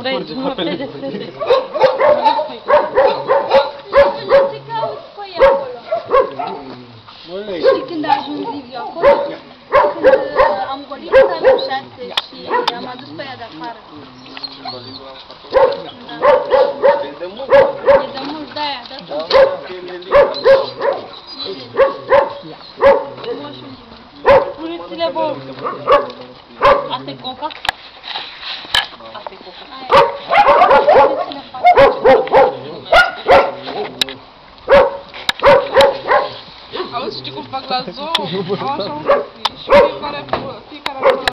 acolo. Măi, Și când ajungi eu acolo, când uh, am golit salul 6 și am adus pe ea de afară. Da. e de mult. E de mult de aia, de Da. Puneți-le, bă. Asta e coca? Asta e coca. Aia. Puneți-le față. Auzi, știi